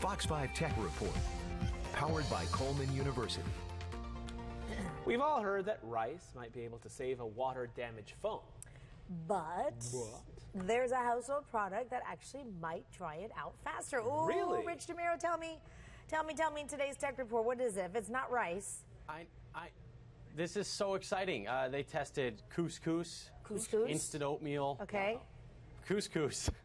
Fox 5 Tech Report. Powered by Coleman University. We've all heard that rice might be able to save a water damaged phone. But What? there's a household product that actually might dry it out faster. Ooh, Really? Rich DeMuro, tell me, tell me, tell me in today's tech report. What is it? If it's not rice, I, I, this is so exciting. Uh, they tested couscous, Couscous? instant oatmeal, okay? couscous.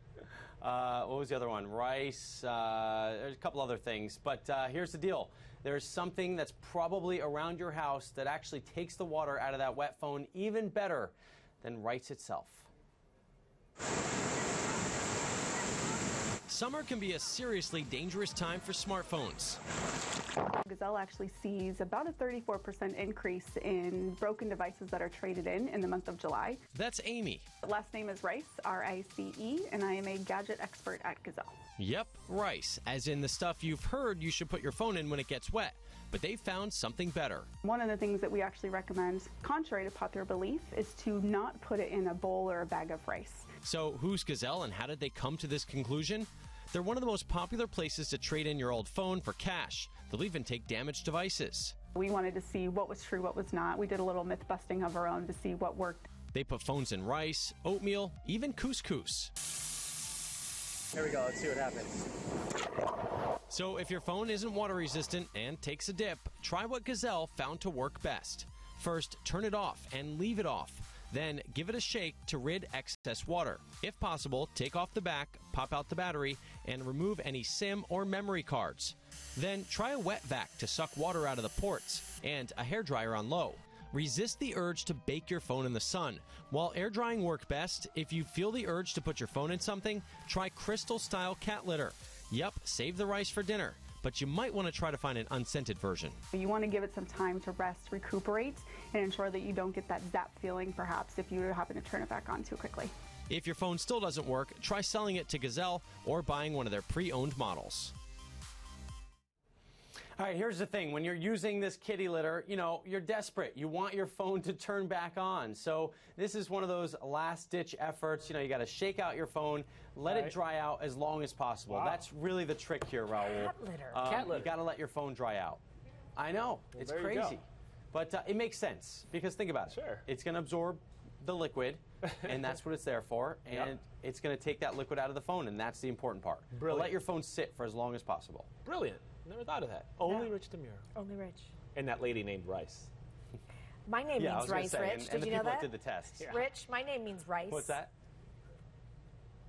Uh, what was the other one? Rice. Uh, there's a couple other things. But uh, here's the deal there's something that's probably around your house that actually takes the water out of that wet phone even better than rice itself. Summer can be a seriously dangerous time for smartphones. Gazelle actually sees about a 34% increase in broken devices that are traded in in the month of July. That's Amy. Last name is Rice, R I C E, and I am a gadget expert at Gazelle. Yep, rice, as in the stuff you've heard you should put your phone in when it gets wet. But they found something better. One of the things that we actually recommend, contrary to popular belief, is to not put it in a bowl or a bag of rice. So, who's Gazelle and how did they come to this conclusion? They're one of the most popular places to trade in your old phone for cash. They'll even take damaged devices. We wanted to see what was true, what was not. We did a little myth busting of our own to see what worked. They put phones in rice, oatmeal, even couscous. Here we go. Let's see what happens. So, if your phone isn't water resistant and takes a dip, try what Gazelle found to work best. First, turn it off and leave it off. Then, give it a shake to rid excess water. If possible, take off the back, pop out the battery, and remove any SIM or memory cards. Then, try a wet vac to suck water out of the ports and a hairdryer on low. Resist the urge to bake your phone in the sun. While air drying work best, if you feel the urge to put your phone in something, try crystal style cat litter. Yep, save the rice for dinner, but you might want to try to find an unscented version. You want to give it some time to rest, recuperate, and ensure that you don't get that zap feeling perhaps if you happen to turn it back on too quickly. If your phone still doesn't work, try selling it to Gazelle or buying one of their pre owned models. All right, here's the thing. When you're using this kitty litter, you know, you're desperate. You want your phone to turn back on. So this is one of those last ditch efforts. You know, you got to shake out your phone, let Right. it dry out as long as possible. Wow. That's really the trick here, Raul. Cat litter. Um, Cat litter. You got to let your phone dry out. I know. it's you go. crazy. But uh, it makes sense because think about it. Sure. It's going to absorb the liquid, and that's what it's there for. And Yep. it's going to take that liquid out of the phone, and that's the important part. But let your phone sit for as long as possible. Brilliant. Never thought of that. Only Yeah. Rich DeMuro. Only Rich. And that lady named Rice. My name Yeah, means rice, say, Rich. and, Did and the you know that? that did the test. Rich, my name means rice. What's that?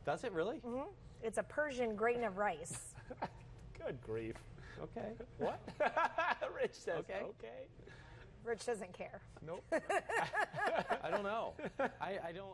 Does it really? Mm-hmm. It's a Persian grain of rice. Good grief. Okay. What? Rich says Okay. okay. Rich doesn't care. Nope. I don't know. I, I don't.